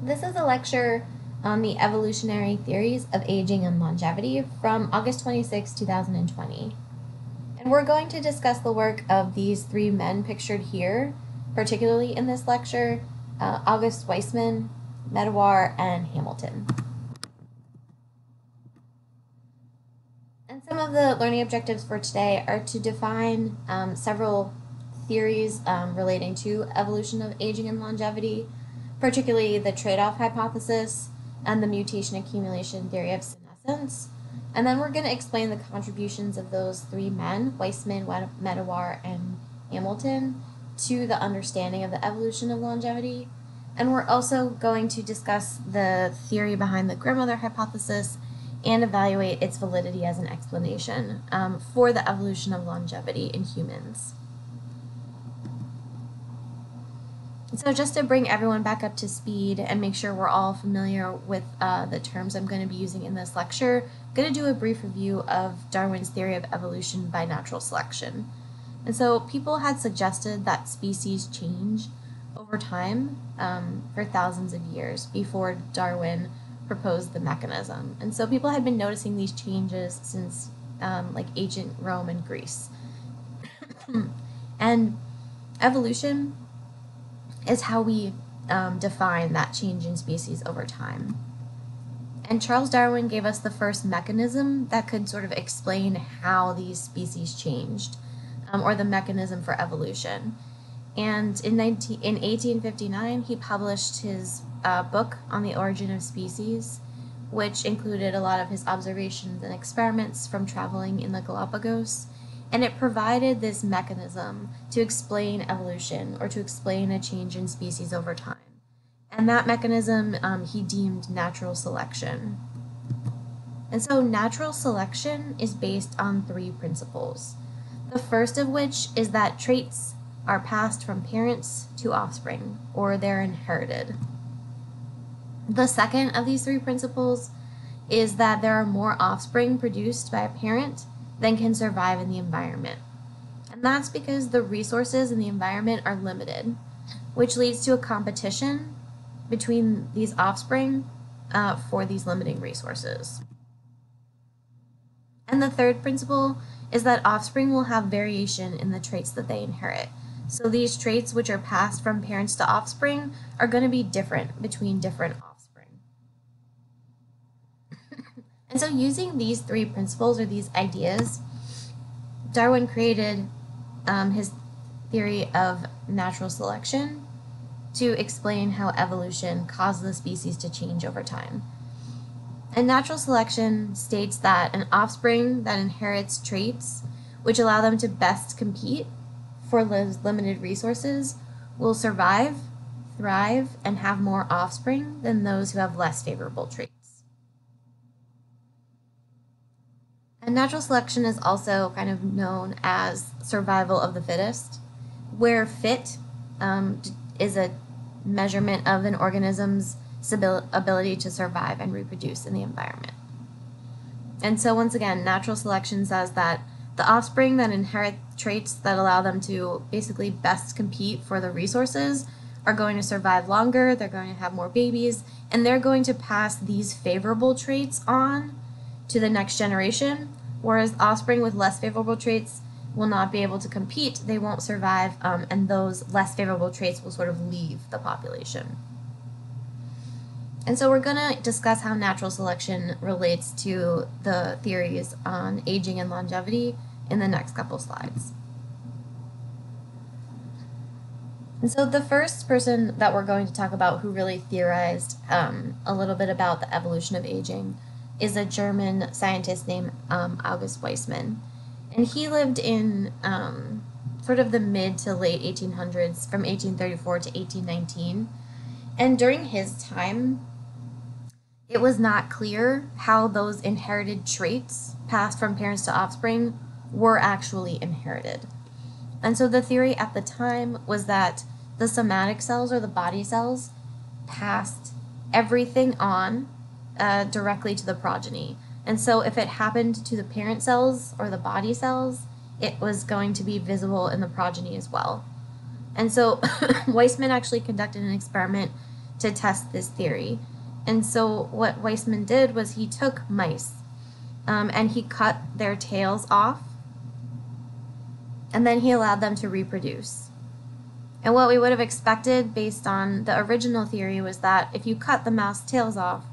This is a lecture on the evolutionary theories of aging and longevity from August 26, 2020. And we're going to discuss the work of these three men pictured here, particularly in this lecture uh, August Weismann, Medawar, and Hamilton. And some of the learning objectives for today are to define um, several theories um, relating to evolution of aging and longevity, particularly the trade off hypothesis and the mutation accumulation theory of senescence. And then we're going to explain the contributions of those three men, Weismann, Medawar, and Hamilton, to the understanding of the evolution of longevity. And we're also going to discuss the theory behind the grandmother hypothesis and evaluate its validity as an explanation um, for the evolution of longevity in humans. So just to bring everyone back up to speed and make sure we're all familiar with uh, the terms I'm going to be using in this lecture, I'm going to do a brief review of Darwin's theory of evolution by natural selection. And so people had suggested that species change over time um, for thousands of years before Darwin proposed the mechanism. And so people had been noticing these changes since um, like ancient Rome and Greece. and evolution is how we um, define that change in species over time. And Charles Darwin gave us the first mechanism that could sort of explain how these species changed, um, or the mechanism for evolution. And in, 19, in 1859, he published his uh, book on the origin of species, which included a lot of his observations and experiments from traveling in the Galapagos and it provided this mechanism to explain evolution or to explain a change in species over time. And that mechanism um, he deemed natural selection. And so, natural selection is based on three principles. The first of which is that traits are passed from parents to offspring, or they're inherited. The second of these three principles is that there are more offspring produced by a parent than can survive in the environment. And that's because the resources in the environment are limited, which leads to a competition between these offspring uh, for these limiting resources. And the third principle is that offspring will have variation in the traits that they inherit. So these traits, which are passed from parents to offspring, are going to be different between different And so, using these three principles or these ideas, Darwin created um, his theory of natural selection to explain how evolution caused the species to change over time. And natural selection states that an offspring that inherits traits which allow them to best compete for limited resources will survive, thrive, and have more offspring than those who have less favorable traits. And natural selection is also kind of known as survival of the fittest, where fit um, is a measurement of an organism's ability to survive and reproduce in the environment. And so, once again, natural selection says that the offspring that inherit traits that allow them to basically best compete for the resources are going to survive longer, they're going to have more babies, and they're going to pass these favorable traits on to the next generation whereas offspring with less favorable traits will not be able to compete, they won't survive, um, and those less favorable traits will sort of leave the population. And so we're going to discuss how natural selection relates to the theories on aging and longevity in the next couple slides. And so the first person that we're going to talk about who really theorized um, a little bit about the evolution of aging is a German scientist named um, August Weismann. And he lived in um, sort of the mid to late 1800s, from 1834 to 1819. And during his time, it was not clear how those inherited traits passed from parents to offspring were actually inherited. And so the theory at the time was that the somatic cells or the body cells passed everything on uh, directly to the progeny. And so if it happened to the parent cells or the body cells, it was going to be visible in the progeny as well. And so Weismann actually conducted an experiment to test this theory. And so, what Weismann did was he took mice um, and he cut their tails off, and then he allowed them to reproduce. And what we would have expected based on the original theory was that if you cut the mouse tails off,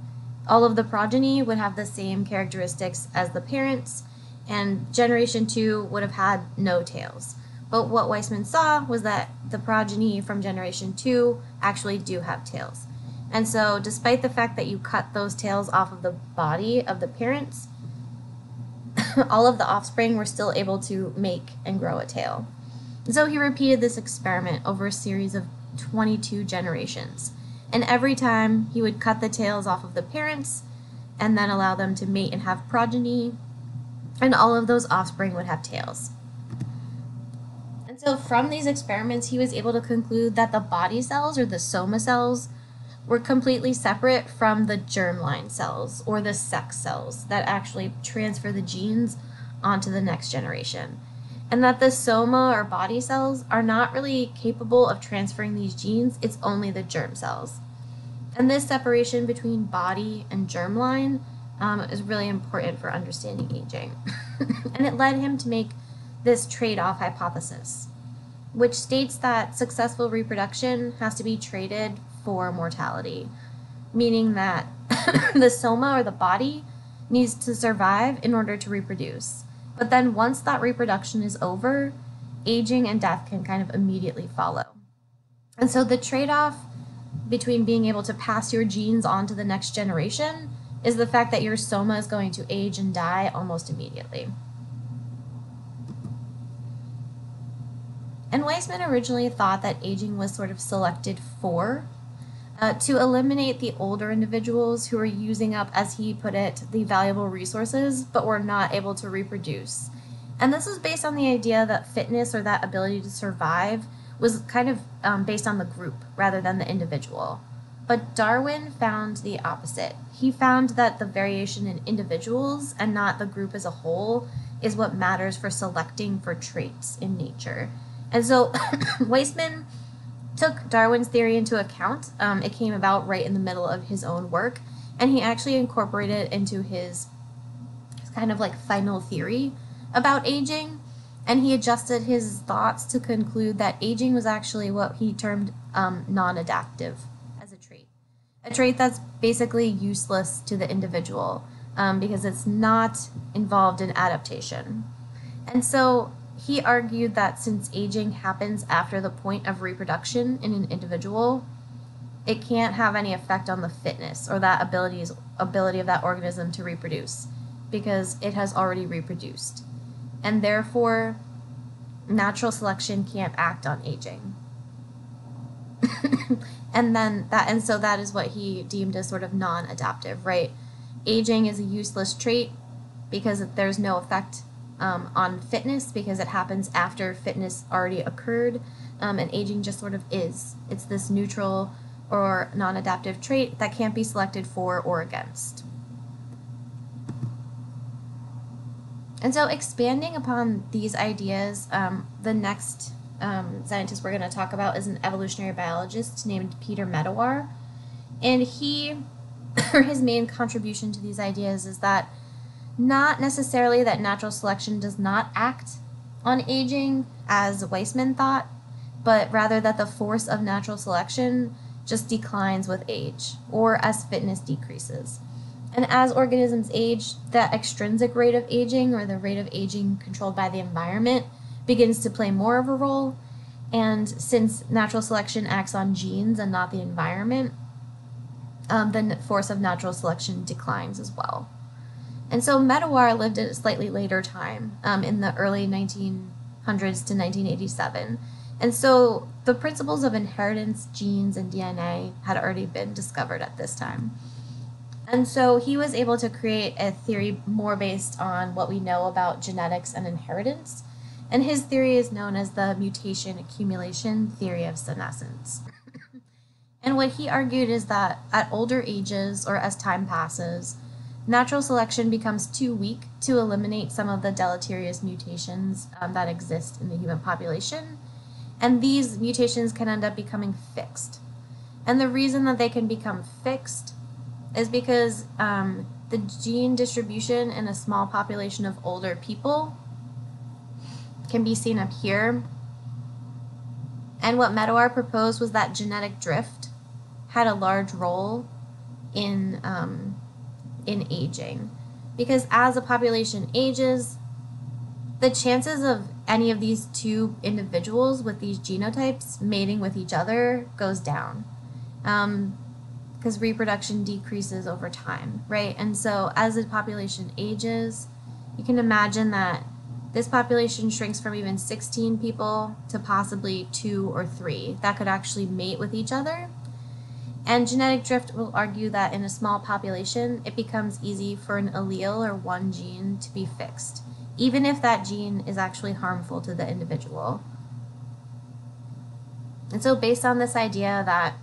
all of the progeny would have the same characteristics as the parents, and generation two would have had no tails. But what Weismann saw was that the progeny from generation two actually do have tails. And so, despite the fact that you cut those tails off of the body of the parents, all of the offspring were still able to make and grow a tail. So he repeated this experiment over a series of 22 generations. And every time he would cut the tails off of the parents and then allow them to mate and have progeny, and all of those offspring would have tails. And so from these experiments, he was able to conclude that the body cells or the soma cells were completely separate from the germline cells or the sex cells that actually transfer the genes onto the next generation and that the soma or body cells are not really capable of transferring these genes, it's only the germ cells. And this separation between body and germline um, is really important for understanding aging. and it led him to make this trade off hypothesis, which states that successful reproduction has to be traded for mortality, meaning that the soma or the body needs to survive in order to reproduce. But then once that reproduction is over, aging and death can kind of immediately follow. And so the trade off between being able to pass your genes on to the next generation is the fact that your soma is going to age and die almost immediately. And Weismann originally thought that aging was sort of selected for uh, to eliminate the older individuals who were using up, as he put it, the valuable resources, but were not able to reproduce. And this is based on the idea that fitness or that ability to survive was kind of um, based on the group rather than the individual. But Darwin found the opposite. He found that the variation in individuals and not the group as a whole is what matters for selecting for traits in nature. And so Weismann took Darwin's theory into account. Um, it came about right in the middle of his own work, and he actually incorporated it into his, his kind of like final theory about aging. And he adjusted his thoughts to conclude that aging was actually what he termed um, non adaptive as a trait. A trait that's basically useless to the individual um, because it's not involved in adaptation. And so he argued that since aging happens after the point of reproduction in an individual, it can't have any effect on the fitness or that abilities ability of that organism to reproduce because it has already reproduced. And therefore natural selection can't act on aging. and then that and so that is what he deemed as sort of non-adaptive, right? Aging is a useless trait because there's no effect um, on fitness because it happens after fitness already occurred, um, and aging just sort of is. It's this neutral or non adaptive trait that can't be selected for or against. And so, expanding upon these ideas, um, the next um, scientist we're going to talk about is an evolutionary biologist named Peter Medawar. And he, or his main contribution to these ideas, is that not necessarily that natural selection does not act on aging, as Weismann thought, but rather that the force of natural selection just declines with age or as fitness decreases. And as organisms age, that extrinsic rate of aging or the rate of aging controlled by the environment begins to play more of a role. And since natural selection acts on genes and not the environment, um, the force of natural selection declines as well. And so Medawar lived at a slightly later time, um, in the early 1900s to 1987. And so the principles of inheritance, genes, and DNA had already been discovered at this time. And so he was able to create a theory more based on what we know about genetics and inheritance. And his theory is known as the mutation accumulation theory of senescence. and what he argued is that at older ages or as time passes, natural selection becomes too weak to eliminate some of the deleterious mutations um, that exist in the human population, and these mutations can end up becoming fixed. And the reason that they can become fixed is because um, the gene distribution in a small population of older people can be seen up here. And what Medawar proposed was that genetic drift had a large role in um, in aging, because as a population ages, the chances of any of these two individuals with these genotypes mating with each other goes down. Um, because reproduction decreases over time, right? And so as the population ages, you can imagine that this population shrinks from even 16 people to possibly two or three that could actually mate with each other. And genetic drift will argue that in a small population, it becomes easy for an allele or one gene to be fixed, even if that gene is actually harmful to the individual. And so, based on this idea that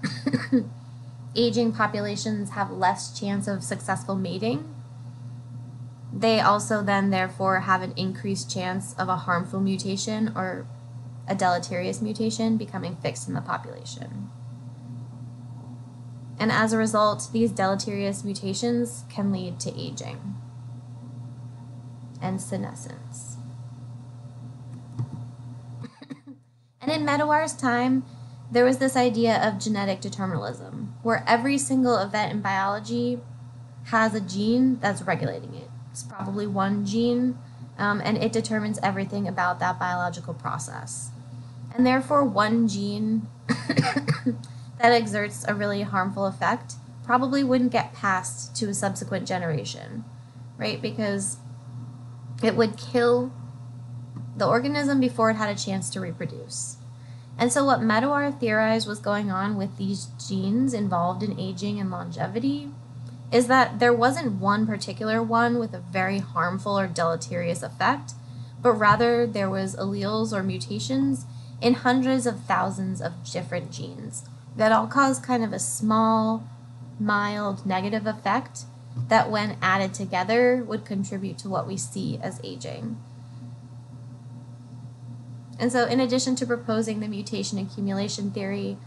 aging populations have less chance of successful mating, they also then therefore have an increased chance of a harmful mutation or a deleterious mutation becoming fixed in the population. And as a result, these deleterious mutations can lead to aging and senescence. and in Medawar's time, there was this idea of genetic determinism, where every single event in biology has a gene that's regulating it. It's probably one gene, um, and it determines everything about that biological process. And therefore, one gene that exerts a really harmful effect probably wouldn't get passed to a subsequent generation, right? Because it would kill the organism before it had a chance to reproduce. And so, what Medawar theorized was going on with these genes involved in aging and longevity is that there wasn't one particular one with a very harmful or deleterious effect, but rather there was alleles or mutations in hundreds of thousands of different genes that all cause kind of a small, mild negative effect that, when added together, would contribute to what we see as aging. And so, in addition to proposing the mutation accumulation theory,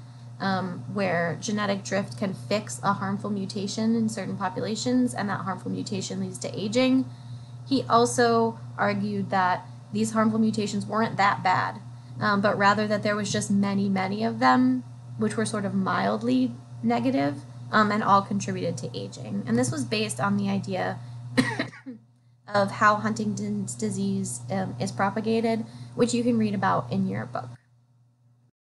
um, where genetic drift can fix a harmful mutation in certain populations, and that harmful mutation leads to aging, he also argued that these harmful mutations weren't that bad, um, but rather that there was just many, many of them, which were sort of mildly negative, um, and all contributed to aging. And this was based on the idea of how Huntington's disease um, is propagated, which you can read about in your book.